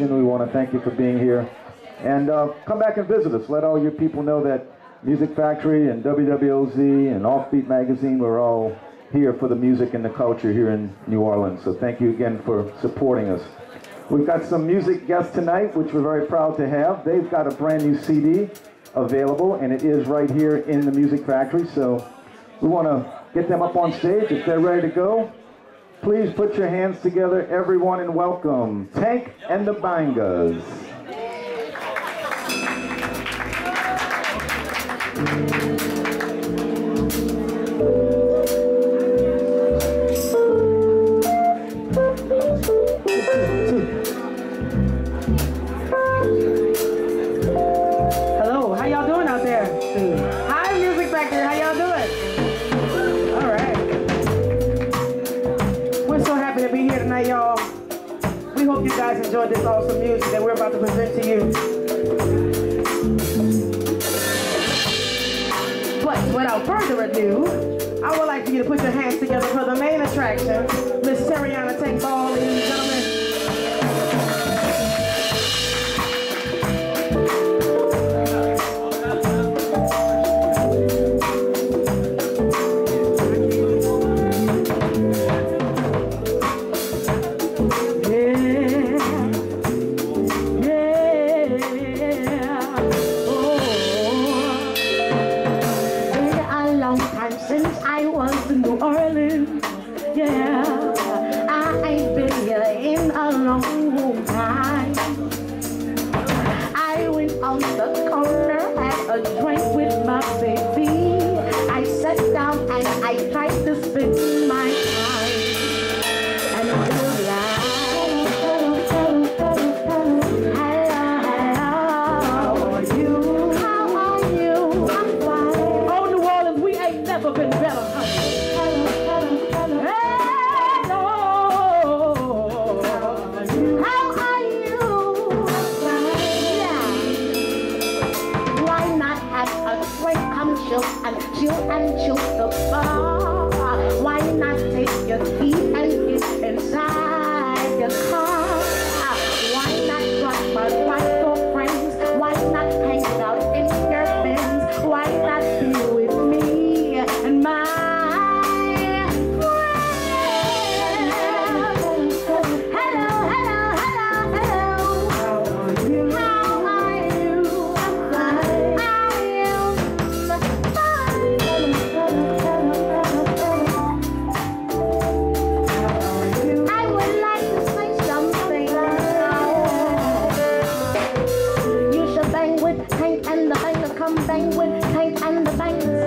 We want to thank you for being here. And uh, come back and visit us. Let all your people know that Music Factory and WWOZ and Offbeat Magazine, we're all here for the music and the culture here in New Orleans. So thank you again for supporting us. We've got some music guests tonight, which we're very proud to have. They've got a brand new CD available, and it is right here in the Music Factory. So we want to get them up on stage. If they're ready to go, please put your hands together, everyone, and welcome Tank and the Bangas. This awesome music that we're about to present to you. But without further ado, I would like for you to put your hands together for the main attraction, Miss Tarriona Ball, ladies and gentlemen. Time since I was in New Orleans. Yeah, I ain't been here in a long bang with Tank and the Bangas.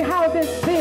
How this feels.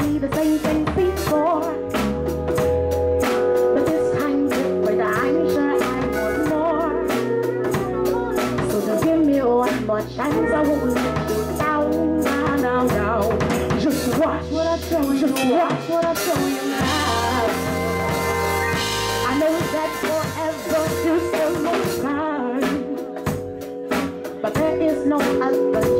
Say the same thing before. But this time different, I'm sure I want more. So just give me one more chance, I won't let you down, down. Just watch what I show you, just watch what I show you now. I know that forever is a long time, but there is no other